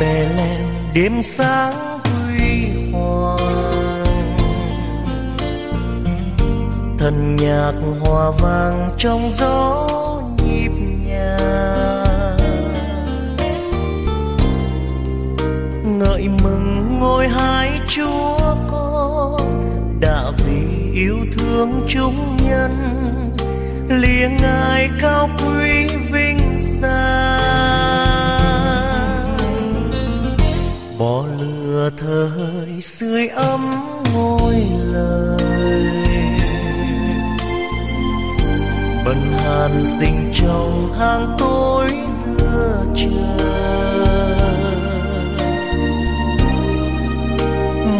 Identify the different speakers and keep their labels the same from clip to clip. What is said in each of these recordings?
Speaker 1: trời đêm sáng huy hoàng thần nhạc hòa vang trong gió nhịp nhàng ngợi mừng ngôi hai chúa con, đã vì yêu thương chúng nhân liêng ngài ca. lửa sưởi ấm ngôi lời. Bần hàn sinh trong hang tối giữa trời.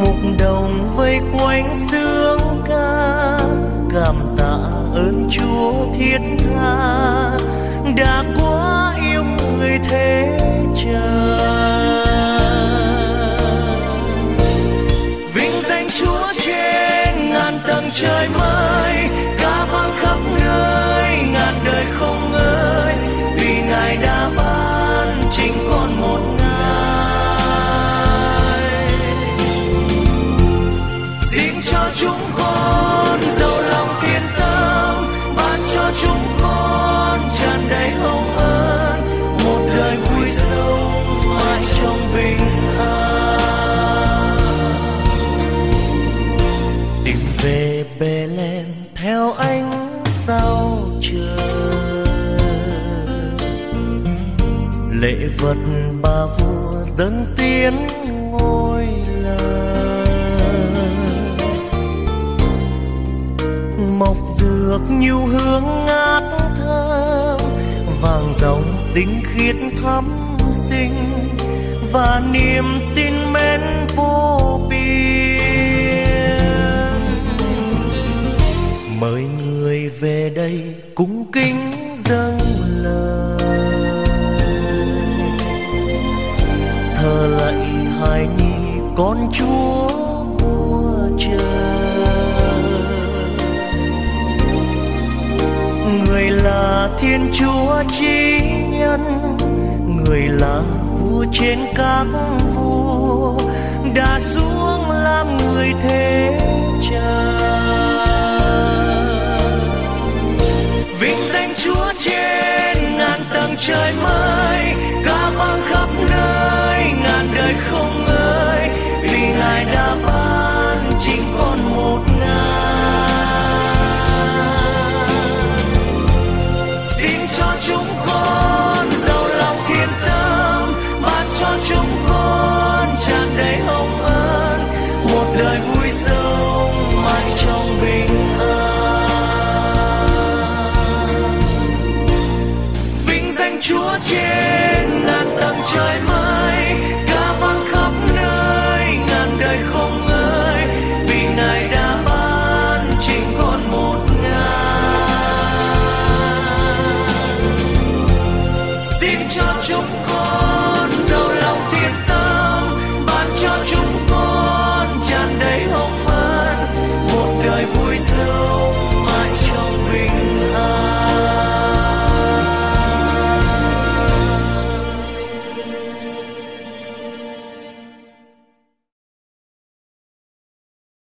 Speaker 1: Mục đồng vây quanh sương ca, cảm tạ ơn Chúa thiết tha. Đã quá yêu người thế trời. Trời mới. Sao trời. Lễ vật ba vua dâng tiến ngôi làng. Mộc dược nhiều hương ngát thơm, vàng dòng tinh khiết thắm sinh và niềm tin mến vô biên. Thiên chúa chí nhân người là vua trên các vua, đã xuống làm người thế trời. Vinh danh chúa trên ngàn tầng trời mới, ca vang khắp nơi, ngàn đời không ngờ. Trên ngàn tầng trời mới ca vang khắp nơi, ngàn đời không ngơi, vì ngài đã ban chính con một ngàn. Xin cho chúng con